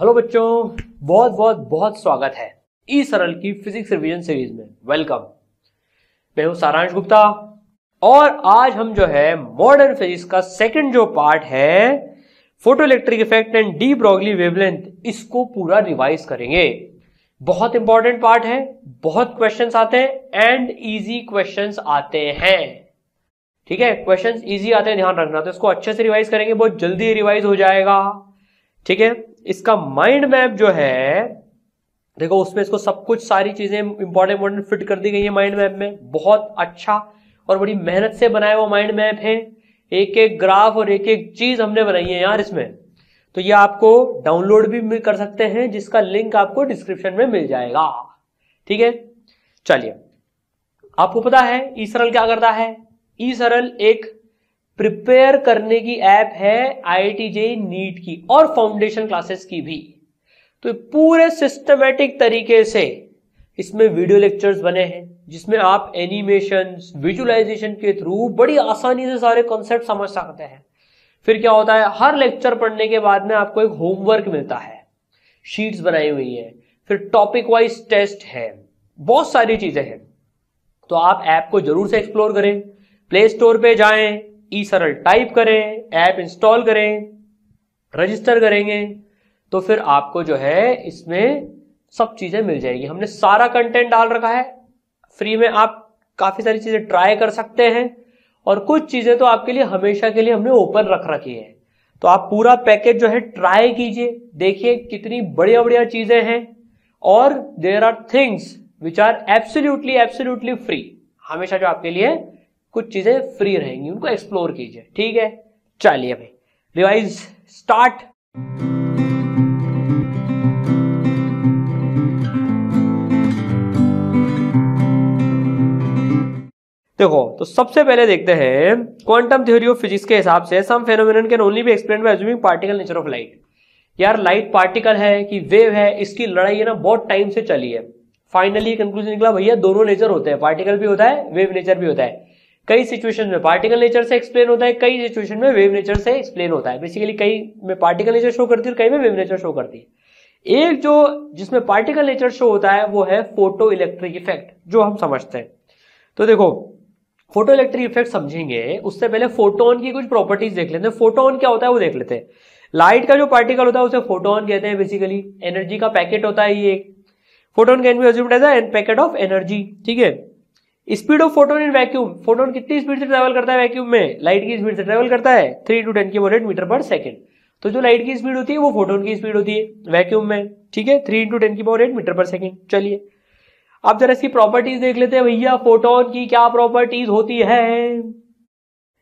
Hello बच्चों, बहुत बहुत बहुत स्वागत है ई सरल की फिजिक्स रिवीजन सीरीज़ में। वेलकम मैं हूँ सारांश गुप्ता और आज हम जो है मॉडर्न फिजिक्स का सेकंड जो पार्ट है photo electric effect and de Broglie wavelength इसको पूरा रिवाइज करेंगे। बहुत इंपॉर्टेंट पार्ट है, बहुत क्वेश्चन आते हैं एंड इजी क्वेश्चन आते हैं। ठीक है क्वेश्चन इजी आते हैं, ध्यान रखना। तो इसको अच्छे से रिवाइज करेंगे, बहुत जल्दी रिवाइज हो जाएगा। ठीक है? इसका माइंड मैप जो है, देखो उसमें इसको सब कुछ सारी चीज़ें इंपॉर्टेंट इंपॉर्टेंट फिट कर दी गई है माइंड मैप में। बहुत अच्छा और बड़ी मेहनत से बनाया हुआ माइंड मैप है। एक एक ग्राफ और एक एक चीज़ हमने बनाई है यार इसमें। तो ये आपको डाउनलोड भी कर सकते हैं, जिसका लिंक आपको डिस्क्रिप्शन में मिल जाएगा। ठीक है? चलिए। आपको पता है ई सरल क्या करता है? ई सरल एक प्रिपेयर करने की ऐप है आई जे नीट की और फाउंडेशन क्लासेस की भी। तो पूरे सिस्टमेटिक तरीके से इसमें वीडियो लेक्चर्स बने हैं, जिसमें आप एनिमेशन विजुअलाइजेशन के थ्रू बड़ी आसानी से सारे कॉन्सेप्ट समझ सकते हैं। फिर क्या होता है, हर लेक्चर पढ़ने के बाद में आपको एक होमवर्क मिलता है। शीट्स बनाई हुई है, फिर टॉपिक वाइज टेस्ट है, बहुत सारी चीज़ें हैं। तो आप ऐप को ज़रूर से एक्सप्लोर करें प्ले स्टोर पे जाएँ ई सरल टाइप करें, ऐप इंस्टॉल करें, रजिस्टर करेंगे तो फिर आपको जो है इसमें सब चीज़ें मिल जाएगी। हमने सारा कंटेंट डाल रखा है। फ्री में आप काफ़ी सारी चीज़ें ट्राई कर सकते हैं। और कुछ चीज़ें तो आपके लिए हमेशा के लिए हमने ओपन रख रखी है। तो आप पूरा पैकेज जो है ट्राई कीजिए। देखिए कितनी बढ़िया बढ़िया चीज़ें हैं। और there are things which are absolutely absolutely free हमेशा जो आपके लिए कुछ चीज़ें फ्री रहेंगी, उनको एक्सप्लोर कीजिए, ठीक है? चलिए भाई रिवाइज स्टार्ट देखो तो सबसे पहले देखते हैं क्वांटम थ्योरी ऑफ़ फिजिक्स के हिसाब से some phenomenon can only be explain by assuming particle nature of light यार लाइट पार्टिकल है कि वेव है, इसकी लड़ाई है ना, बहुत टाइम से चली है। फाइनली कंक्लूजन निकला, भैया, दोनों नेचर होते हैं। पार्टिकल भी होता है वेव नेचर भी होता है। कई सिचुएशन में पार्टिकल नेचर से एक्सप्लेन होता है, कई सिचुएशन में वेव नेचर से एक्सप्लेन होता है। बेसिकली कई में पार्टिकल नेचर शो करती है और कई में वेव नेचर शो करती है। एक जो जिसमें पार्टिकल नेचर शो होता है, वो है फ़ोटो इलेक्ट्रिक इफ़ेक्ट जो हम समझते हैं। तो देखो फ़ोटो इलेक्ट्रिक इफ़ेक्ट समझेंगे, उससे पहले फोटोन की कुछ प्रॉपर्टीज़ देख लेते हैं। फोटोन क्या होता है, वो देख लेते हैं। लाइट का जो पार्टिकल होता है, उसे फोटोन कहते हैं बेसिकली एनर्जी का पैकेट होता है ये। Photon can be as an packet of energy ठीक है? Speed of photon in vacuum. Photon कितनी स्पीड से ट्रेवल करता है वैक्यूम में? लाइट की स्पीड से ट्रेवल करता है। थ्री टू टेन की बोरेट मीटर पर सेकेंड तो जो लाइट की स्पीड होती है, वो फोटोन की स्पीड होती है वैक्यूम में। ठीक है? थ्री इंटू टेन की power eight metre per second चलिए। अब जरा इसकी प्रॉपर्टीज़ देख लेते हैं भैया। फोटोन की क्या प्रॉपर्टीज़ होती है?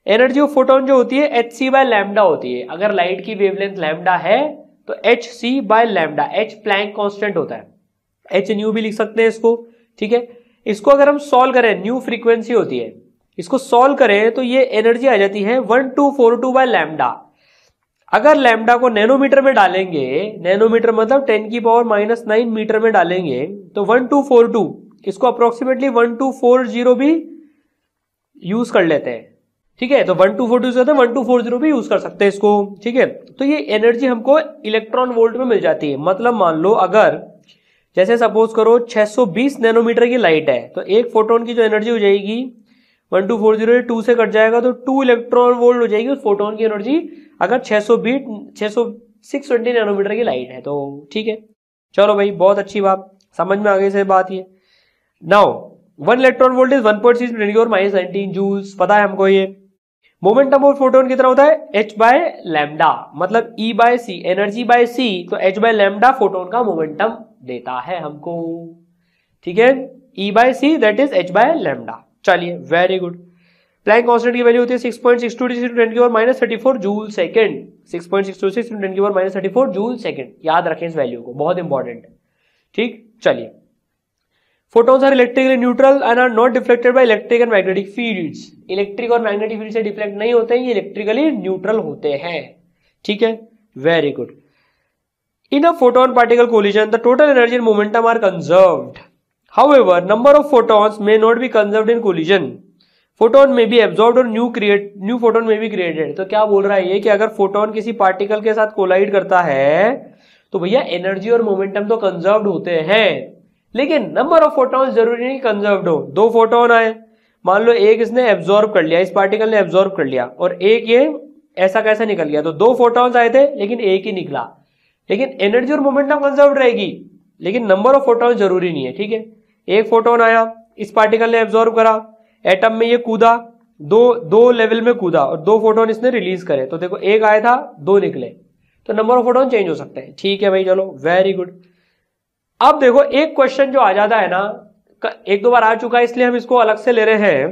एनर्जी ऑफ़ फोटोन जो होती है एच सी बाय लैमडा होती है। अगर लाइट की वेवलेंथ लैमडा है तो H C by lambda H Planck constant होता है। एच न्यू भी लिख सकते हैं इसको। ठीक है? इसको अगर हम सॉल्व करें न्यू फ्रीक्वेंसी होती है, इसको सॉल्व करें तो ये एनर्जी आ जाती है one two four two by lambda अगर लैमडा को नैनोमीटर में डालेंगे नैनोमीटर मतलब टेन की पावर माइनस नाइन मीटर में डालेंगे तो वन टू फोर टू इसको approximately one two four zero भी यूज़ कर लेते हैं। ठीक है? तो वन टू फोर टू से वन टू फोर ज़ीरो भी यूज़ कर सकते हैं इसको। ठीक है? तो ये एनर्जी हमको इलेक्ट्रॉन वोल्ट में मिल जाती है। मतलब मान लो अगर जैसे सपोज़ करो 620 नैनोमीटर की लाइट है तो एक फोटोन की जो एनर्जी हो जाएगी one two four zero two से कट जाएगा तो टू इलेक्ट्रॉन वोल्ट हो जाएगी उस फोटोन की एनर्जी अगर 620 600 620 नैनोमीटर की लाइट है तो ठीक है। चलो भाई, बहुत अच्छी बात, समझ में आ गई से बात ये। Now one electron volt is one point six minus nineteen joules पता है हमको ये? मोमेंटम ऑफ़ फोटोन कितना होता है? एच बाय लैमडा मतलब E by C energy by C तो एच बाय लैमडा फोटोन का मोमेंटम देता है हमको। ठीक है? E by C that is H by lambda चलिए वेरी गुड प्लैंक कांस्टेंट की वैल्यू होती है six point six two ten की और minus thirty four joule second six point six two six ten की और minus thirty four joule second याद रखें इस वैल्यू को, बहुत इंपॉर्टेंट ठीक? चलिए। Photons are electrically neutral and are not deflected by electric and magnetic fields electric और मैग्नेटिक फ़ील्ड से डिफ्लेक्ट नहीं होते हैं ये इलेक्ट्रिकली न्यूट्रल होते हैं। ठीक है? Very good In a photon particle collision, the total energy and momentum are conserved. However, number of photons may not be conserved in collision. Photon में भी एब्जॉर्ब और न्यू क्रिएट न्यू फोटोन में भी created तो क्या बोल रहा है ये कि अगर फोटोन किसी पार्टिकल के साथ कोलाइड करता है तो भैया एनर्जी और मोमेंटम तो कंजर्व होते हैं। लेकिन नंबर ऑफ़ फोटोन ज़रूरी नहीं कंजर्व हो। दो फोटोन आए। मान लो एक इसने एब्जॉर्ब कर लिया, इस पार्टिकल ने एब्जॉर्ब कर लिया, और एक ये ऐसा कैसा निकल गया? तो दो फोटोन्स आए थे, लेकिन एक ही निकला। लेकिन एनर्जी और मोमेंटम कंजर्व रहेगी। लेकिन नंबर ऑफ़ फोटोन ज़रूरी नहीं है, ठीक है? एक फोटोन आया, इस पार्टिकल ने एब्जॉर्ब करा एटम में ये कूदा, दो दो लेवल में कूदा, और दो फोटोन इसने रिलीज़ करे। तो देखो, एक आया था, दो निकले। तो नंबर ऑफ़ फोटोन चेंज हो सकते हैं। ठीक है भाई, चलो वेरी गुड अब देखो, एक क्वेश्चन जो आ जाता है ना एक दो बार आ चुका है, इसलिए हम इसको अलग से ले रहे हैं।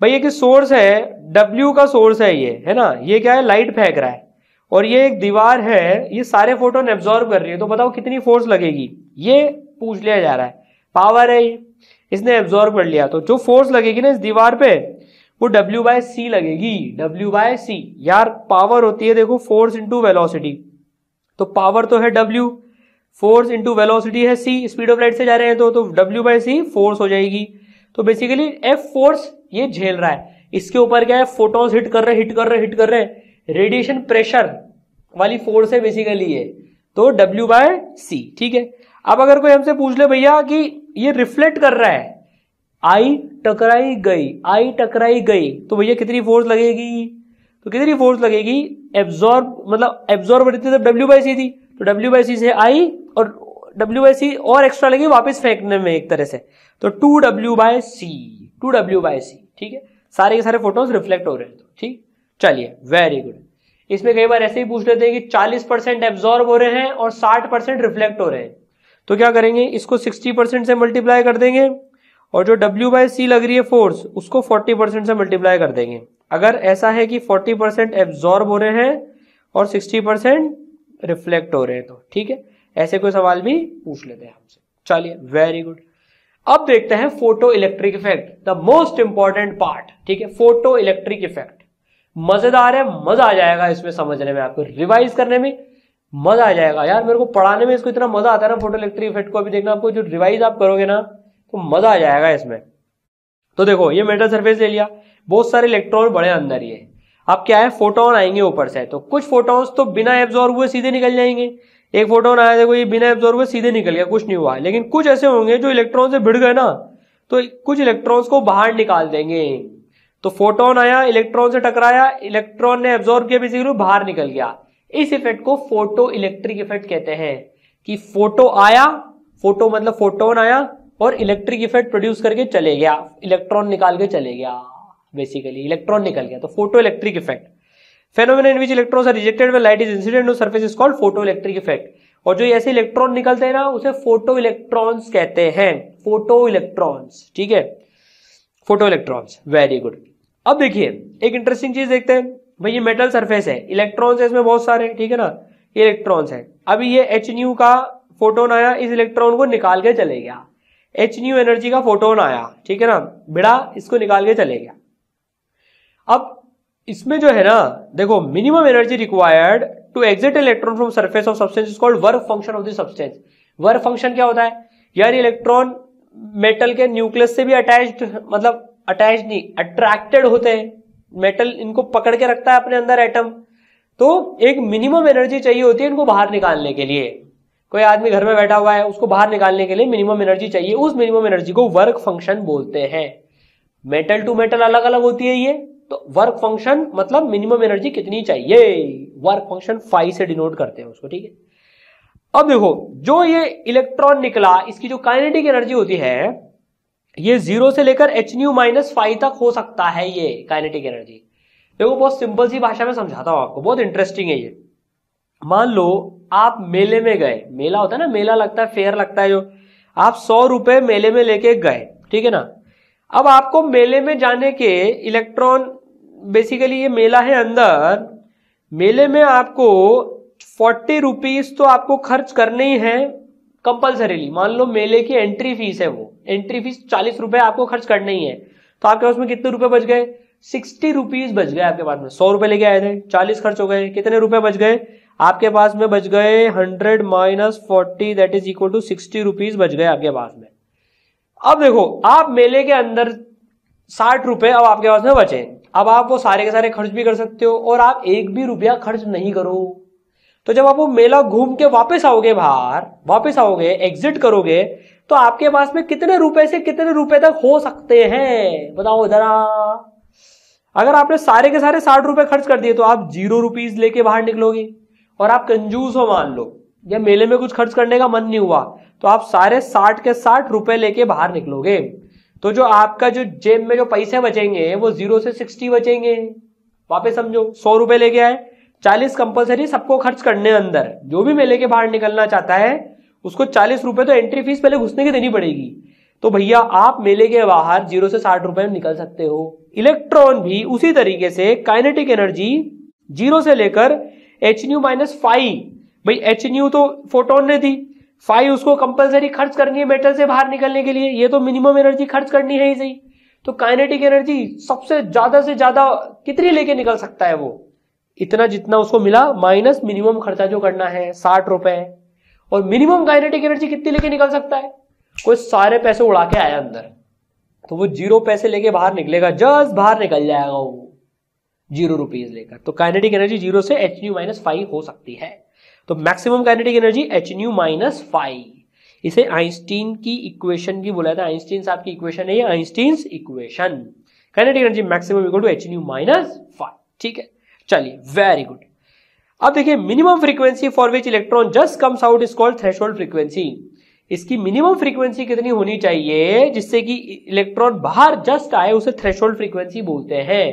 भाई ये सोर्स है डब्ल्यू का सोर्स है ये, है ना? ये क्या है? लाइट फेंक रहा है। और ये एक दीवार है, ये सारे फोटोन एब्जॉर्ब कर रही है। तो बताओ, कितनी फोर्स लगेगी? ये पूछ लिया जा रहा है। पावर है ये। इसने एब्जॉर्ब कर लिया। तो जो फोर्स लगेगी ना इस दीवार पे, वो डब्ल्यू बाय सी लगेगी। डब्ल्यू बाय सी यार पावर होती है, देखो फोर्स इंटू वेलोसिटी तो पावर तो है डब्ल्यू फोर्स इंटू वेलोसिटी है सी स्पीड ऑफ़ लाइट से जा रहे हैं तो तो डब्ल्यू बाई सी फोर्स हो जाएगी। तो बेसिकली एफ़ फोर्स ये झेल रहा है। इसके ऊपर क्या है? फोटोन्स हिट कर रहे हिट कर रहे हिट कर रहे रेडिएशन प्रेशर वाली फोर्स है बेसिकली ये। तो डब्ल्यू बाय सी ठीक है? अब अगर कोई हमसे पूछ ले भैया कि ये रिफ्लेक्ट कर रहा है आई टकराई गई आई टकराई गई तो भैया कितनी फोर्स लगेगी? तो कितनी फोर्स लगेगी? एब्जॉर्ब मतलब एब्जॉर्ब रहती तो डब्ल्यू बाई सी थी। तो डब्ल्यू बाई सी से आई और डब्ल्यू बाई सी और एक्स्ट्रा लगी, वापस फेंकने में एक तरह से। तो two W by C two W by C ठीक है? सारे के सारे फ़ोटोज़ रिफ्लेक्ट हो रहे हैं तो ठीक? चलिए वेरी गुड इसमें कई बार ऐसे ही पूछ लेते हैं कि 40 परसेंट एब्जॉर्ब हो रहे हैं और 60 परसेंट रिफ्लेक्ट हो रहे हैं। तो क्या करेंगे? इसको 60 परसेंट से मल्टीप्लाई कर देंगे और जो W बाय सी लग रही है फोर्स उसको 40 परसेंट से मल्टीप्लाई कर देंगे। अगर ऐसा है कि 40 परसेंट एब्जॉर्ब हो रहे हैं और 60 परसेंट रिफ्लेक्ट हो रहे हैं तो ठीक है? ऐसे कोई सवाल भी पूछ लेते हैं हमसे। चलिए वेरी गुड अब देखते हैं photo electric effect the most important part ठीक है? फ़ोटो इलेक्ट्रिक इफ़ेक्ट मज़ेदार है, मज़ा आ जाएगा इसमें समझने में आपको। रिवाइज करने में मज़ा आ जाएगा। यार, मेरे को पढ़ाने में इसको इतना मज़ा आता है ना फ़ोटो इलेक्ट्रिक इफ़ेक्ट को। अभी देखना, आपको जो रिवाइज आप करोगे ना तो मज़ा आ जाएगा इसमें। तो देखो, ये मेटल सरफेस ले लिया। बहुत सारे इलेक्ट्रॉन बड़े अंदर ही है। अब क्या है? फोटोन आएँगे ऊपर से। तो कुछ फोटोन्स तो बिना एब्जॉर्ब हुए सीधे निकल जाएँगे। एक फोटोन आया देखो ये बिना एब्जॉर्ब हुए सीधे निकल गया, कुछ नहीं हुआ। लेकिन कुछ ऐसे होंगे जो इलेक्ट्रॉन से भिड़ गए ना तो कुछ इलेक्ट्रॉन्स को बाहर निकाल देंगे। तो फोटोन आया इलेक्ट्रॉन से टकराया इलेक्ट्रॉन ने एब्जॉर्ब किया बेसिकली बाहर निकल गया। इस इफ़ेक्ट को फ़ोटो इलेक्ट्रिक इफ़ेक्ट कहते हैं कि फ़ोटो आया फ़ोटो मतलब फोटोन आया और इलेक्ट्रिक इफ़ेक्ट प्रोड्यूस करके चले गया इलेक्ट्रॉन निकाल के चले गया बेसिकली इलेक्ट्रॉन निकल गया। तो photo electric effect phenomena in which electrons are rejected when light is incident on surface is called photo electric effect और जो ऐसे इलेक्ट्रॉन निकलते हैं ना, उसे फ़ोटो इलेक्ट्रॉन्स कहते हैं। फ़ोटो इलेक्ट्रॉन्स ठीक है? फ़ोटो इलेक्ट्रॉन्स वेरी गुड अब देखिए, एक इंटरेस्टिंग चीज़ देखते हैं। भाई, ये मेटल सरफेस है। इलेक्ट्रॉन्स है इसमें बहुत सारे, ठीक है ना? इलेक्ट्रॉन्स है। अभी ये एच न्यू का फोटोन आया, इस इलेक्ट्रॉन को निकाल के चले गया। एच न्यू एनर्जी का फोटोन आया, ठीक है ना? बिड़ा इसको निकाल के चले गया। अब इसमें जो है ना, देखो minimum energy required to exit electron from surface of substance is called work function of the substance work function क्या होता है? यार इलेक्ट्रॉन मेटल के न्यूक्लियस से भी अटैच्ड मतलब अटैच नहीं अट्रैक्टेड होते हैं। मेटल इनको पकड़ के रखता है अपने अंदर एटम तो एक मिनिमम एनर्जी चाहिए होती है इनको बाहर निकालने के लिए। कोई आदमी घर में बैठा हुआ है, उसको बाहर निकालने के लिए मिनिमम एनर्जी चाहिए। उस मिनिमम एनर्जी को वर्क फ़ंक्शन बोलते हैं। मेटल टू मेटल अलग अलग होती है ये। तो वर्क फ़ंक्शन मतलब मिनिमम एनर्जी कितनी चाहिए? वर्क फ़ंक्शन फाइव से डिनोट करते हैं उसको, ठीक है? अब देखो, जो ये इलेक्ट्रॉन निकला, इसकी जो काइनेटिक एनर्जी होती है, ये ज़ीरो से लेकर एच न्यू माइनस फाइव तक हो सकता है ये काइनेटिक एनर्जी देखो, बहुत सिंपल सी भाषा में समझाता हूँ आपको, बहुत इंटरेस्टिंग है ये। मान लो, आप मेले में गए, मेला होता है ना, मेला लगता है, फेयर लगता है जो, आप सौ रुपए मेले में लेके गए, ठीक है ना? अब आपको मेले में जाने के इलेक्ट्रॉन बेसिकली ये मेला है अंदर। मेले में आपको फोर्टी रुपीज़ तो आपको खर्च करने ही है कंपल्सरीली मान लो मेले की एंट्री फ़ीस है वो। एंट्री फ़ीस चालीस रुपए आपको खर्च करना ही है। तो आपके पास में कितने रुपए बच गए? सिक्सटी रुपीज़ बच गए आपके पास में। सौ रुपए लेके आए थे। चालीस खर्च हो गए। कितने रुपए बच गए? आपके पास में बच गए hundred minus forty that is equal to sixty rupees बच गए आपके पास में। अब देखो, आप मेले के अंदर साठ रुपए अब आपके पास में बचे। अब आप वो सारे के सारे खर्च भी कर सकते हो और आप एक भी रुपया खर्च नहीं करो। तो जब आप वो मेला घूम के वापस आओगे बाहर, वापस आओगे एग्जिट करोगे तो आपके पास में कितने रुपए से कितने रुपए तक हो सकते हैं? बताओ जरा। अगर आपने सारे के सारे साठ रुपए खर्च कर दिए तो आप ज़ीरो रुपीज़ लेके बाहर निकलोगे। और आप कंजूस हो मान लो, या मेले में कुछ खर्च करने का मन नहीं हुआ तो आप सारे साठ के साठ रुपए लेके बाहर निकलोगे। तो जो आपका जो जेब में जो पैसे बचेंगे, वो ज़ीरो से सिक्सटी बचेंगे। वापस समझो, सौ रुपए लेके आए चालीस कंपलसरी सबको खर्च करने अंदर। जो भी मेले के बाहर निकलना चाहता है, उसको चालीस रुपए तो एंट्री फ़ीस पहले घुसने की देनी पड़ेगी। तो भैया, आप मेले के बाहर ज़ीरो से साठ रुपए में निकल सकते हो। इलेक्ट्रॉन भी उसी तरीके से काइनेटिक एनर्जी ज़ीरो से लेकर एच न्यू माइनस फाइव भाई एच न्यू तो फोटोन ने दी। फाइव उसको कंपलसरी खर्च करनी है मेटल से बाहर निकलने के लिए। ये तो मिनिमम एनर्जी खर्च करनी है ही सही। तो काइनेटिक एनर्जी सबसे ज़्यादा से ज़्यादा कितनी लेके निकल सकता है वो? इतना जितना उसको मिला माइनस मिनिमम खर्चा जो करना है, साठ रुपए। और मिनिमम काइनेटिक एनर्जी कितनी लेके निकल सकता है? कोई सारे पैसे उड़ा के आया अंदर। तो वो ज़ीरो पैसे लेके बाहर निकलेगा जस्ट बाहर निकल जाएगा वो। ज़ीरो रुपीज़ लेकर। तो काइनेटिक एनर्जी ज़ीरो से एच न्यू माइनस फाइव हो सकती है। तो maximum kinetic energy h nu minus five इसे आइंस्टीन की इक्वेशन भी बोला था। आइंस्टीन साहब की इक्वेशन है ये Einstein equation kinetic energy maximum equal to h nu minus five ठीक है? चलिए वेरी गुड अब देखिए minimum frequency for which electron just comes out is called threshold frequency इसकी मिनिमम फ्रीक्वेंसी कितनी होनी चाहिए, जिससे कि इलेक्ट्रॉन बाहर जस्ट आए, उसे थ्रेशोल्ड फ्रीक्वेंसी बोलते हैं।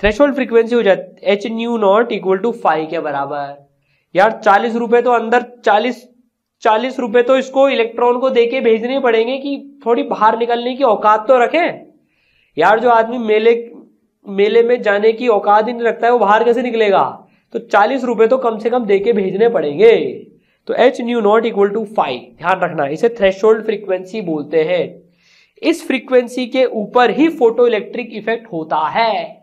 थ्रेशोल्ड फ्रीक्वेंसी हो जाती h nu not equal to five के बराबर। यार, चालीस रुपए तो अंदर, चालीस चालीस रुपए तो इसको इलेक्ट्रॉन को देके भेजने पड़ेंगे कि थोड़ी बाहर निकलने की औकात तो रखें। यार, जो आदमी मेले मेले में जाने की औकात ही नहीं रखता है, वो बाहर कैसे निकलेगा? तो चालीस रुपए तो कम से कम देके भेजने पड़ेंगे। तो h nu not equal to five ध्यान रखना, इसे थ्रेशोल्ड फ्रीक्वेंसी बोलते हैं। इस फ्रीक्वेंसी के ऊपर ही फ़ोटो इलेक्ट्रिक इफ़ेक्ट होता है।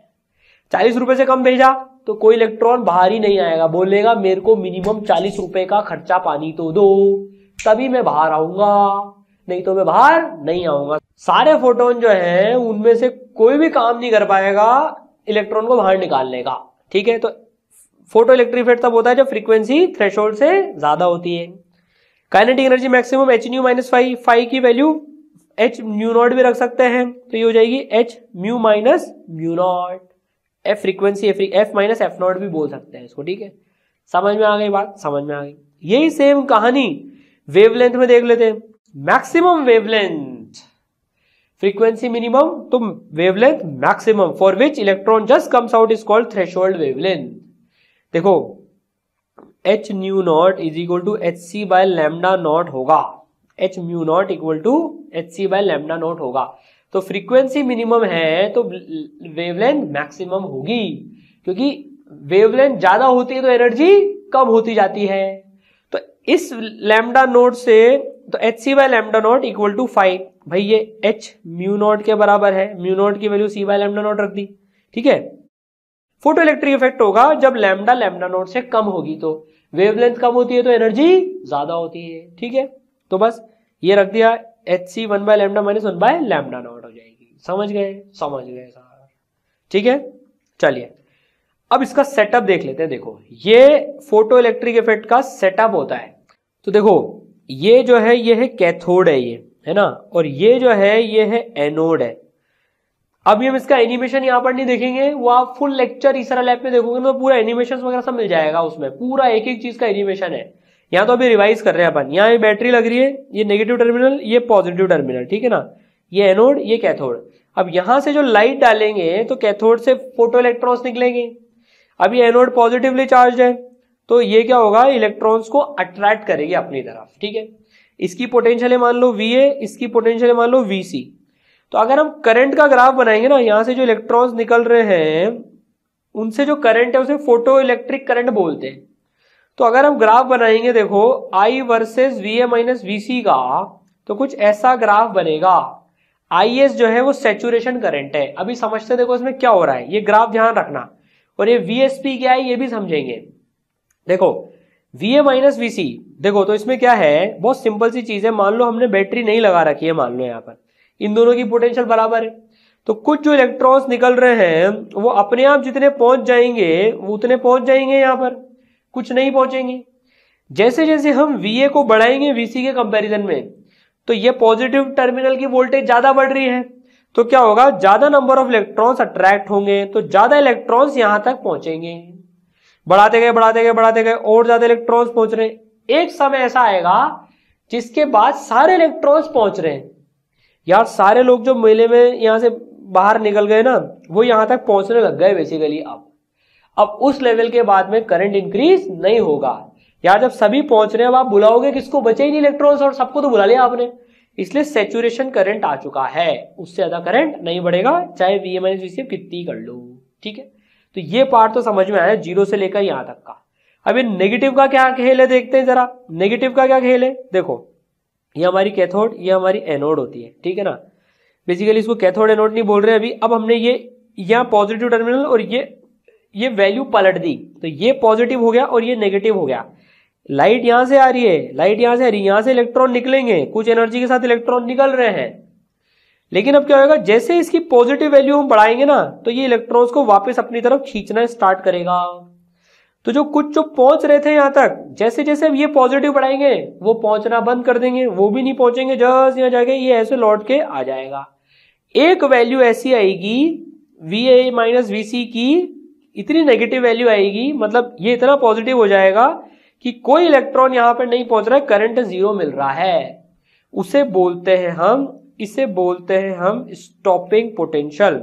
चालीस रुपए से कम भेजा तो कोई इलेक्ट्रॉन बाहर ही नहीं आएगा। बोलेगा, मेरे को मिनिमम चालीस रुपए का खर्चा पानी तो दो, तभी मैं बाहर आऊँगा। नहीं तो मैं बाहर नहीं आऊँगा। सारे फोटोन जो है, उनमें से कोई भी काम नहीं कर पाएगा इलेक्ट्रॉन को बाहर निकालने का। ठीक है? तो फ़ोटो इलेक्ट्रिक इफ़ेक्ट तब होता है जब फ्रीक्वेंसी थ्रेशोल्ड से ज़्यादा होती है। Kinetic energy maximum h nu minus five five की वैल्यू एच म्यू नॉट भी रख सकते हैं तो ये हो जाएगी h mu minus mu not f frequency f f minus f not भी बोल सकते हैं इसको, ठीक है? समझ में आ गई बात? समझ में आ गई। यही सेम कहानी। वेवलेंथ में देख लेते हैं। मैक्सिमम वेवलेंथ फ्रीक्वेंसी मिनिमम तो wavelength maximum for which electron just comes out is called threshold wavelength देखो h nu not is equal to h c by lambda not होगा। H mu not equal to h c by lambda not होगा। तो frequency minimum है तो wavelength maximum होगी। क्योंकि wavelength ज़्यादा होती है तो एनर्जी कम होती जाती है। तो इस लैमडा नोट से तो h c by lambda not equal to five भाई ये एच म्यू नॉट के बराबर है। म्यू नॉट की value c by lambda not रख दी। ठीक है? फ़ोटो इलेक्ट्रिक इफ़ेक्ट होगा जब लैमडा लैमडा नोट से कम होगी तो। वेवलेंथ कम होती है तो एनर्जी ज़्यादा होती है। ठीक है? तो बस ये रख दिया। H c one by lambda minus one by lambda not हो जाएगी। समझ गए? समझ गए सर ठीक है? चलिए। अब इसका सेटअप देख लेते हैं। देखो, ये फ़ोटो इलेक्ट्रिक इफ़ेक्ट का सेटअप होता है। तो देखो, ये जो है, ये है कैथोड है ये, है ना? और ये जो है, ये है एनोड है। अभी हम इसका एनिमेशन यहाँ पर नहीं देखेंगे। वो आप फुल लेक्चर ईसरा लैब में देखोगे तो पूरा एनिमेशन वगैरह सब मिल जाएगा उसमें। पूरा एक एक चीज़ का एनिमेशन है। यहाँ तो अभी रिवाइज कर रहे हैं अपन। यहाँ बैटरी लग रही है, ये नेगेटिव टर्मिनल ये पॉजिटिव टर्मिनल ठीक है ना? ये एनोड ये कैथोड अब यहाँ से जो लाइट डालेंगे तो कैथोड से फ़ोटो इलेक्ट्रॉन्स निकलेंगे। अब ये एनोड पॉजिटिवली चार्ज है तो ये क्या होगा? इलेक्ट्रॉन्स को अट्रैक्ट करेगी अपनी तरफ़, ठीक है? इसकी पोटेंशियल मान लो वी ए इसकी पोटेंशियल मान लो सी तो अगर हम करंट का ग्राफ बनाएँगे ना, यहाँ से जो इलेक्ट्रॉन्स निकल रहे हैं, उनसे जो करंट है, उसे फ़ोटो इलेक्ट्रिक करंट बोलते हैं। तो अगर हम ग्राफ बनाएँगे, देखो I versus V A minus VC का तो कुछ ऐसा ग्राफ बनेगा। आई एस जो है वो सेचुरेशन करंट है। अभी समझते देखो इसमें क्या हो रहा है। ये ग्राफ ध्यान रखना। और ये वीएसपी क्या है, ये भी समझेंगे। देखो वी ए माइनस वीसी देखो तो इसमें क्या है? बहुत सिंपल सी चीज़ है। मान लो हमने बैटरी नहीं लगा रखी है, मान लो यहाँ पर। इन दोनों की पोटेंशियल बराबर है। तो कुछ जो इलेक्ट्रॉन्स निकल रहे हैं, वो अपने आप जितने पहुँच जाएँगे, वो उतने पहुँच जाएँगे यहाँ पर। कुछ नहीं पहुंचेंगी। जैसे जैसे हम वीए को बढ़ाएँगे वीसी के कंपैरिजन में तो ये पॉजिटिव टर्मिनल की वोल्टेज ज़्यादा बढ़ रही है। तो क्या होगा? ज़्यादा नंबर ऑफ़ इलेक्ट्रॉन्स अट्रैक्ट होंगे तो ज़्यादा इलेक्ट्रॉन्स यहाँ तक पहुँचेंगे। बढ़ाते गए बढ़ाते गए बढ़ाते गए, और ज़्यादा इलेक्ट्रॉन्स पहुँच रहे एक समय ऐसा आएगा, जिसके बाद सारे इलेक्ट्रॉन्स पहुँच रहे हैं। यार, सारे लोग जो मेले में यहाँ से बाहर निकल गए ना, वो यहाँ तक पहुँचने लग गए बेसिकली अब। अब उस लेवल के बाद में करंट इंक्रीज नहीं होगा। यार जब सभी पहुँच रहे हैं आप बुलाओगे किसको? बचे ही नहीं इलेक्ट्रॉन्स और सबको तो बुला लिया आपने। इसलिए सेचुरेशन करंट आ चुका है। उससे ज़्यादा करंट नहीं बढ़ेगा, चाहे वी एम कितनी कर लो। ठीक है? तो ये पार्ट तो समझ में आया ज़ीरो से लेकर यहाँ तक का। अब ये नेगेटिव का क्या खेल है? देखते हैं जरा। नेगेटिव का क्या खेल है? देखो, ये हमारी कैथोड ये हमारी एनोड होती है। ठीक है ना? बेसिकली इसको कैथोड एनोड नहीं बोल रहे अभी। अब हमने ये, यहाँ पॉजिटिव टर्मिनल और ये ये वैल्यू पलट दी तो ये पॉजिटिव हो गया और ये नेगेटिव हो गया। लाइट यहाँ से आ रही है लाइट यहाँ से आ रही है, यहाँ से इलेक्ट्रॉन निकलेंगे, कुछ एनर्जी के साथ इलेक्ट्रॉन निकल रहे हैं। लेकिन अब क्या होगा जैसे इसकी पॉजिटिव वैल्यू हम बढ़ाएँगे ना तो ये इलेक्ट्रॉन्स को वापस अपनी तरफ़ खींचना स्टार्ट करेगा। तो जो कुछ जो पहुँच रहे थे यहाँ तक, जैसे जैसे ये पॉजिटिव बढ़ाएँगे, वो पहुँचना बंद कर देंगे, वो भी नहीं पहुँचेंगे जस्ट यहाँ जाके ये ऐसे लौट के आ जाएगा। एक वैल्यू ऐसी आएगी वी ए माइनस वीसी की इतनी नेगेटिव वैल्यू आएगी मतलब ये इतना पॉजिटिव हो जाएगा कि कोई इलेक्ट्रॉन यहाँ पर नहीं पहुँच रहा है करंट ज़ीरो मिल रहा है। उसे बोलते हैं हम, इसे बोलते हैं हम स्टॉपिंग पोटेंशियल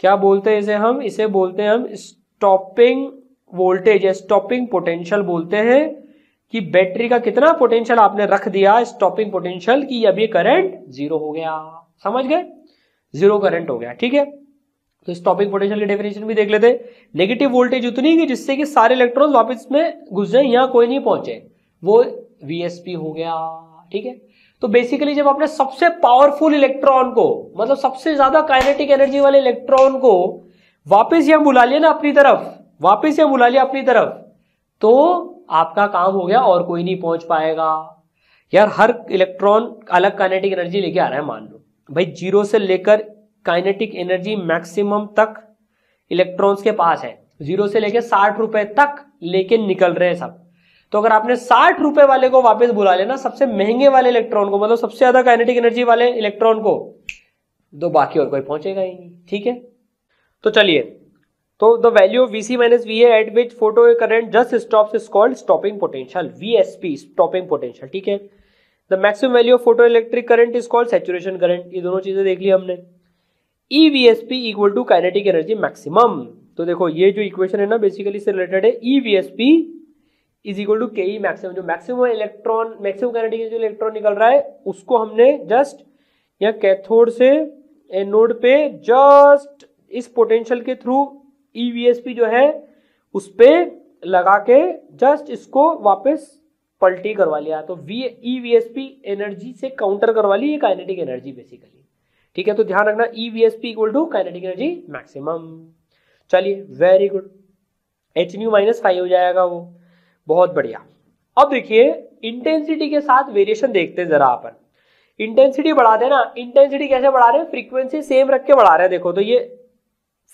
क्या बोलते हैं इसे हम? इसे बोलते हैं हम स्टॉपिंग वोल्टेज या स्टॉपिंग पोटेंशियल बोलते हैं कि बैटरी का कितना पोटेंशियल आपने रख दिया स्टॉपिंग पोटेंशियल कि ये करंट ज़ीरो हो गया। समझ गए? ज़ीरो करंट हो गया, ठीक है? तो स्टॉपिंग पोटेंशियल की डेफिनेशन भी देख लेते नेगेटिव वोल्टेज उतनी कि जिससे कि सारे इलेक्ट्रॉन वापस में घुस जाए, यहाँ कोई नहीं पहुँचे। वो वीएसपी हो गया, ठीक है? तो बेसिकली जब आपने सबसे पावरफुल इलेक्ट्रॉन को मतलब सबसे ज़्यादा काइनेटिक एनर्जी वाले इलेक्ट्रॉन को वापस यहाँ बुला लिया ना अपनी तरफ़, वापस यहाँ बुला लिया अपनी तरफ़ तो आपका काम हो गया और कोई नहीं पहुँच पाएगा। यार, हर इलेक्ट्रॉन अलग काइनेटिक एनर्जी लेके आ रहा है, मान लो। भाई ज़ीरो से लेकर काइनेटिक एनर्जी मैक्सिमम तक इलेक्ट्रॉन्स के पास है। ज़ीरो से लेकर साठ रुपए तक लेके निकल रहे हैं सब। तो अगर आपने साठ रुपए वाले को वापस बुला लेना, सबसे महँगे वाले इलेक्ट्रॉन को मतलब सबसे ज़्यादा काइनेटिक एनर्जी वाले इलेक्ट्रॉन को तो बाकी और कोई पहुंचेगा ही नहीं, ठीक है? तो चलिए तो the value of VC minus V at which photo current just stop is called stopping potential VSP stopping potential ठीक है? The maximum value of photo electric current is called saturation current ये दोनों चीज़ें देख ली हमने। E V S P equal to kinetic energy maximum तो देखो, ये जो इक्वेशन है ना बेसिकली से रिलेटेड है e V S P is equal to K E maximum जो मैक्सिमम इलेक्ट्रॉन मैक्सिमम काइनेटिक जो इलेक्ट्रॉन निकल रहा है, उसको हमने जस्ट या कैथोड से एनोड पे जस्ट इस पोटेंशियल के through e V S P जो है, उस पर लगा के जस्ट इसको वापस पलटी करवा लिया। तो V e V S P energy से काउंटर करवा ली, ये काइनेटिक एनर्जी बेसिकली ठीक है तो ध्यान रखना e V S P equal to kinetic energy maximum चलिए very good h nu minus five हो जाएगा वो। बहुत बढ़िया। अब देखिए इंटेंसिटी के साथ वेरिएशन देखते हैं जरा अपन। इंटेंसिटी बढ़ा देना इंटेंसिटी कैसे बढ़ा रहे हैं? फ्रीक्वेंसी सेम रख के बढ़ा रहे हैं। देखो तो ये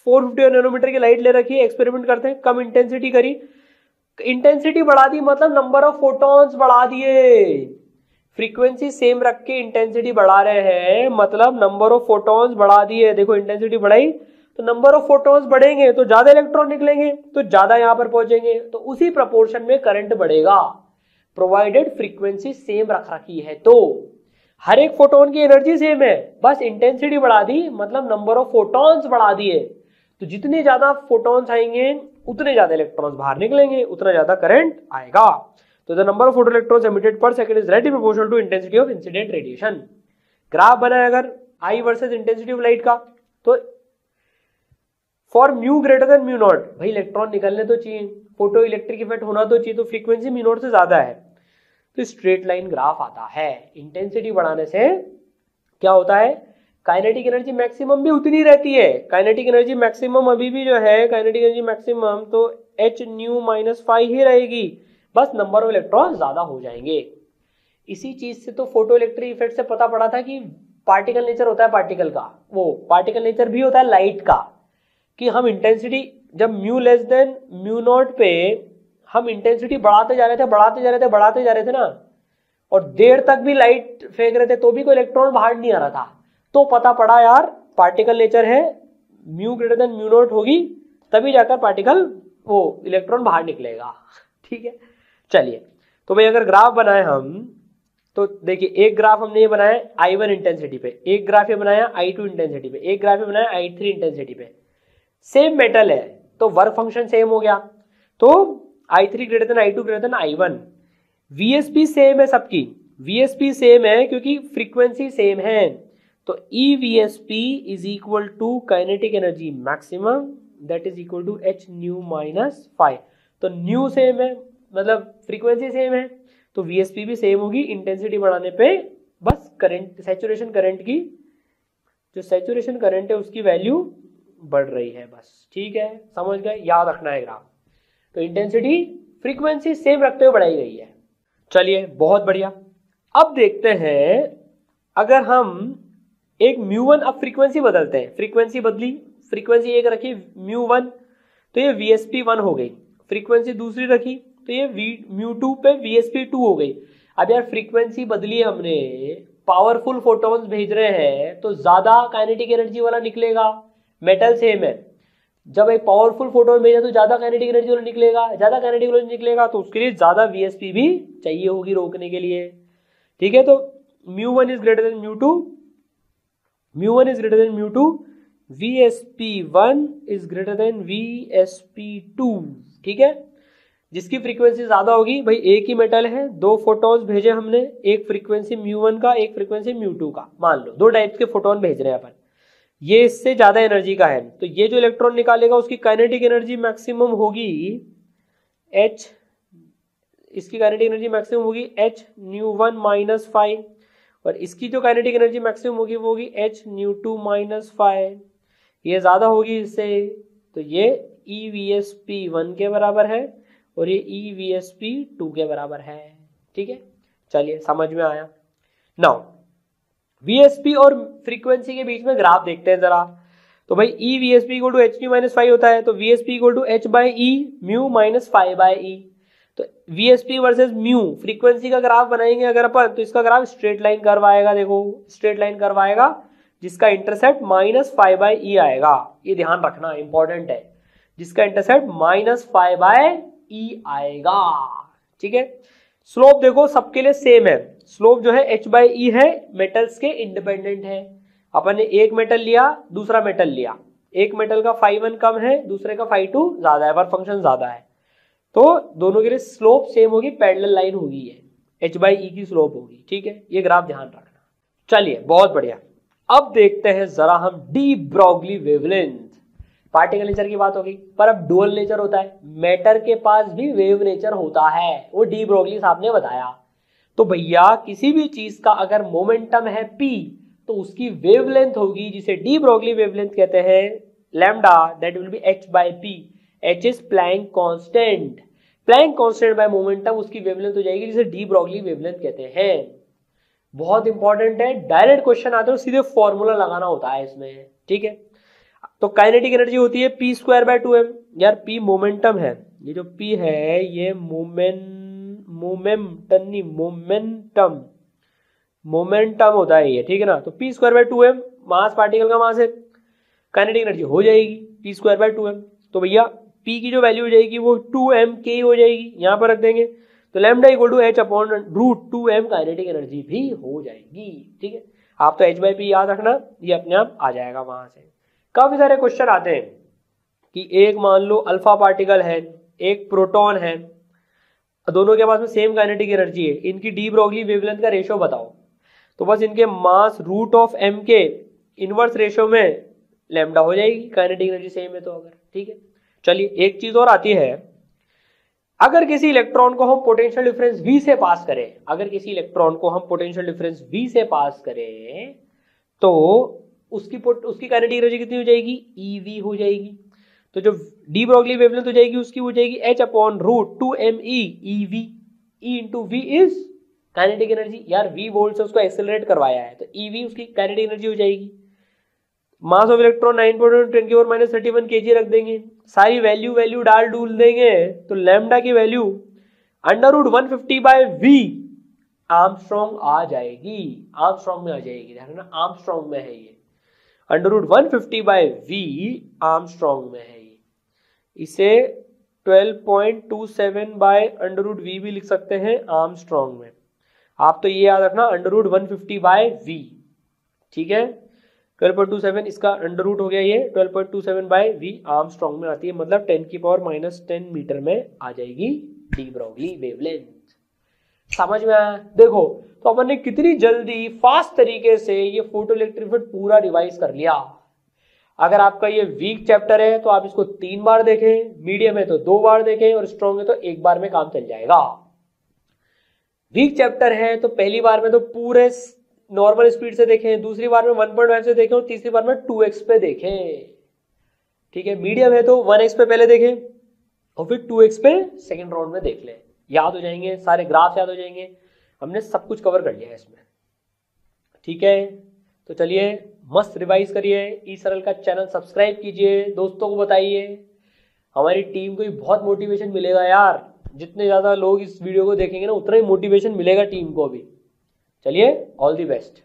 450 नैनोमीटर की लाइट ले रखी है एक्सपेरिमेंट करते हैं। कम इंटेंसिटी करी। इंटेंसिटी बढ़ा दी मतलब नंबर ऑफ़ फोटॉन्स बढ़ा दिए। फ्रीक्वेंसी सेम रख के इंटेंसिटी बढ़ा रहे हैं मतलब नंबर ऑफ़ फोटॉन्स बढ़ा दिए देखो इंटेंसिटी बढ़ाई तो नंबर ऑफ़ फोटॉन्स बढ़ेंगे तो ज़्यादा इलेक्ट्रॉन निकलेंगे तो ज़्यादा यहाँ पर पहुँचेंगे। तो उसी प्रपोर्शन में करंट बढ़ेगा। प्रोवाइडेड फ्रीक्वेंसी सेम रख रखी है तो हर एक फोटोन की एनर्जी सेम है। बस इंटेंसिटी बढ़ा दी मतलब नंबर ऑफ़ फोटॉन्स बढ़ा दिए। तो जितने ज़्यादा फोटॉन्स आएँगे, उतने ज़्यादा इलेक्ट्रॉन्स बाहर निकलेंगे, उतना ज़्यादा करंट आएगा। तो the number of photoelectrons emitted per second is directly proportional to intensity of incident radiation. Graph बनाए अगर I versus intensity of light का तो for mu greater than mu not भाई इलेक्ट्रॉन निकलने तो चाहिए फ़ोटो इलेक्ट्रिक इफ़ेक्ट होना तो चाहिए तो फ्रीक्वेंसी म्यू नॉट से ज़्यादा है। तो स्ट्रेट लाइन ग्राफ आता है इंटेंसिटी बढ़ाने से क्या होता है? काइनेटिक एनर्जी मैक्सिमम भी उतनी रहती है। काइनेटिक एनर्जी मैक्सिमम अभी भी जो है काइनेटिक एनर्जी मैक्सिमम तो एच न्यू माइनस फाइव ही रहेगी। बस नंबर ऑफ़ इलेक्ट्रॉन ज़्यादा हो जाएँगे। इसी चीज़ से तो फ़ोटो इलेक्ट्रिक इफ़ेक्ट से पता पड़ा था कि पार्टिकल नेचर होता है पार्टिकल का। वो पार्टिकल नेचर भी होता है लाइट का। कि हम इंटेंसिटी जब mu less than mu not पे हम इंटेंसिटी बढ़ाते जा रहे थे, बढ़ाते जा रहे थे, बढ़ाते जा रहे थे ना, और देर तक भी लाइट फेंक रहे थे तो भी कोई इलेक्ट्रॉन बाहर नहीं आ रहा था। तो पता पड़ा यार पार्टिकल नेचर है mu greater than mu not होगी, तभी जाकर पार्टिकल वो इलेक्ट्रॉन बाहर निकलेगा। ठीक है? चलिए। तो भाई, अगर ग्राफ बनाए हम तो देखिए, एक ग्राफ हमने ये बनाया आई वन इंटेंसिटी पे, एक ग्राफ ये बनाया आई टू इंटेंसिटी पे, एक ग्राफ ये बनाया आई थ्री इंटेंसिटी पे। सेम मेटल है तो वर्क फ़ंक्शन सेम हो गया। तो I three greater than I two greater than I one VSP same है सबकी। वीएसपी सेम है क्योंकि फ्रीक्वेंसी सेम है। तो e V S P is equal to kinetic energy maximum that is equal to h nu minus five तो nu same है। मतलब frequency same है तो वीएसपी भी सेम होगी इंटेंसिटी बढ़ाने पे बस करंट सेचुरेशन करंट की, जो सेचुरेशन करंट है, उसकी वैल्यू बढ़ रही है बस। ठीक है? समझ गए? याद रखना है ग्राफ। तो इंटेंसिटी फ्रीक्वेंसी सेम रखते हुए बढ़ाई गई है। चलिए, बहुत बढ़िया। अब देखते हैं, अगर हम एक म्यू वन अब फ्रीक्वेंसी बदलते हैं। फ्रीक्वेंसी बदली। फ्रीक्वेंसी एक रखी म्यू वन तो ये वी एस पी वन हो गई। फ्रीक्वेंसी दूसरी रखी। तो ये वी म्यू टू पे वी एस पी टू हो गई। अब यार फ्रीक्वेंसी बदली हमने। पावरफुल फोटोन्स भेज रहे हैं तो ज़्यादा काइनेटिक एनर्जी वाला निकलेगा। मेटल सेम है। जब एक पावरफुल फोटोन भेजा तो ज़्यादा काइनेटिक एनर्जी वाला निकलेगा। ज़्यादा काइनेटिक एनर्जी निकलेगा तो उसके लिए ज़्यादा वीएसपी भी चाहिए होगी रोकने के लिए। ठीक है तो mu one is greater than mu two. Mu one is greater than mu two. V S P one is greater than V S P two ठीक है? जिसकी फ्रीक्वेंसी ज़्यादा होगी, भाई एक ही मेटल है, दो फोटोन्स भेजे हमने, एक फ्रीक्वेंसी म्यू वन का, एक फ्रीक्वेंसी म्यू टू का, मान लो, दो टाइप्स के फोटोन भेज रहे हैं अपन। ये इससे ज़्यादा एनर्जी का है। तो ये जो इलेक्ट्रॉन निकालेगा, उसकी काइनेटिक एनर्जी मैक्सिमम होगी एच इसकी काइनेटिक एनर्जी मैक्सिमम होगी h nu one minus five और इसकी जो काइनेटिक एनर्जी मैक्सिमम होगी, वो होगी h nu two minus five ये ज़्यादा होगी इससे तो ये e V S P one के बराबर है। और ये e V S P two के बराबर है। ठीक है? चलिए, समझ में आया। नाउ वीएसपी और फ्रीक्वेंसी के बीच में ग्राफ देखते हैं जरा। तो भाई e V S P equal to h nu minus five होता है तो V S P equal to h by e mu minus five by e तो V S P versus mu frequency का ग्राफ बनाएँगे अगर अपन तो इसका ग्राफ स्ट्रेट लाइन करवाएगा देखो। स्ट्रेट लाइन करवाएगा जिसका intercept minus five by e आएगा। ये ध्यान रखना इंपॉर्टेंट है। जिसका intercept minus five by e आएगा। ठीक है? स्लोप देखो, सबके लिए सेम है। स्लोप जो है एच बाई ई है मेटल्स के इंडिपेंडेंट है। अपन ने एक मेटल लिया, दूसरा मेटल लिया। एक मेटल का फाइव वन कम है, दूसरे का फाइव टू ज़्यादा है वर्क फ़ंक्शन ज़्यादा है। तो दोनों के लिए स्लोप सेम होगी पैरेलल लाइन होगी ये। एच बाई ई की स्लोप होगी, ठीक है? ये ग्राफ ध्यान रखना। चलिए, बहुत बढ़िया। अब देखते हैं जरा हम de Broglie wavelength particle nature की बात होगी पर अब डुअल नेचर होता है। मैटर के पास भी वेव नेचर होता है, वो डी ब्रॉगली साहब ने बताया। तो भैया, किसी भी चीज़ का अगर मोमेंटम है पी तो उसकी वेवलेंथ होगी, जिसे डी ब्रॉगली वेवलेंथ कहते हैं lambda that will be h by p h is Planck constant Planck constant by momentum उसकी वेवलेंथ हो जाएगी, जिसे डी ब्रॉगली वेवलेंथ कहते हैं। बहुत इंपॉर्टेंट है डायरेक्ट क्वेश्चन आते हो सीधे फॉर्मूला लगाना होता है इसमें, ठीक है? तो काइनेटिक एनर्जी होती है p square by two m यार पी मोमेंटम है। ये जो पी है, ये मोमेंट मोमेंटम नहीं मोमेंटम मोमेंटम होता है ये, ठीक है ना? तो p square by two m mass particle का मास है। काइनेटिक एनर्जी हो जाएगी p square by two m तो भैया पी की जो वैल्यू हो जाएगी वो टू एम के हो जाएगी। यहाँ पर रख देंगे। तो lambda equal to h upon root two m kinetic energy भी हो जाएगी, ठीक है? आप तो एच बाई पी याद रखना, ये अपने आप आ जाएगा वहाँ से। काफ़ी सारे क्वेश्चन आते हैं कि एक मान लो अल्फ़ा पार्टिकल है, एक प्रोटॉन है, दोनों के पास में सेम काइनेटिक एनर्जी है, इनकी डी ब्रॉगली वेवलेंथ का रेशियो बताओ। तो बस इनके मास रूट ऑफ़ एम के इनवर्स रेशियो में लेमडा हो जाएगी काइनेटिक एनर्जी सेम है तो अगर, ठीक है? चलिए, एक चीज़ और आती है, अगर किसी इलेक्ट्रॉन को हम पोटेंशियल डिफरेंस वी से पास करें, अगर किसी इलेक्ट्रॉन को हम पोटेंशियल डिफरेंस वी से पास करें तो उसकी पोट उसकी काइनेटिक एनर्जी कितनी हो जाएगी? EV हो जाएगी। तो जो डी ब्रॉगली वेवलेंथ हो जाएगी, उसकी हो जाएगी h upon root two m e e V e into V is kinetic energy यार वी वोल्ट से उसको एक्सेलरेट करवाया है तो ई वी उसकी काइनेटिक एनर्जी हो जाएगी। Mass of electron nine point ten की minus thirty one k g रख देंगे। सारी वैल्यू वैल्यू डाल डूल देंगे तो लेमडा की value under root one fifty by V angstrom आ जाएगी। आर्मस्ट्रॉन्ग में आ जाएगी, ध्यान ना आर्मस्ट्रॉन्ग में है ये। Under root one fifty by V angstrom में है ये। इसे 12.27 बाय अंडर रूट वी भी लिख सकते हैं आर्मस्ट्रॉन्ग में। आप तो ये याद रखना under root one fifty by V ठीक है? 12.27 इसका अंडर रूट हो गया ये 12.27 बाय वी आर्म स्ट्रॉन्ग में आती है मतलब 10 की पावर माइनस टेन मीटर में आ जाएगी डी ब्रॉगली वेवलेंथ समझ में आया? देखो तो अपन ने कितनी जल्दी फास्ट तरीके से ये फ़ोटो इलेक्ट्रिक पूरा रिवाइज कर लिया। अगर आपका ये वीक चैप्टर है तो आप इसको तीन बार देखें मीडियम है तो दो बार देखें, और स्ट्रॉन्ग है तो एक बार में काम चल जाएगा। वीक चैप्टर है तो पहली बार में तो पूरे नॉर्मल स्पीड से देखें, दूसरी बार में वन पॉइंट वन से देखें, और तीसरी बार में टू एक्स पे देखें। ठीक है मीडियम है तो वन एक्स पे पहले देखें, और फिर टू एक्स पे सेकेंड राउंड में देख लें। याद हो जाएँगे, सारे ग्राफ याद हो जाएँगे। हमने सब कुछ कवर कर लिया है इसमें। ठीक है? तो चलिए, मस्त रिवाइज करिए ई सरल का चैनल सब्सक्राइब कीजिए, दोस्तों को बताइए। हमारी टीम को भी बहुत मोटिवेशन मिलेगा यार। जितने ज़्यादा लोग इस वीडियो को देखेंगे ना, उतना ही मोटिवेशन मिलेगा टीम को भी। चलिए ऑल दी बेस्ट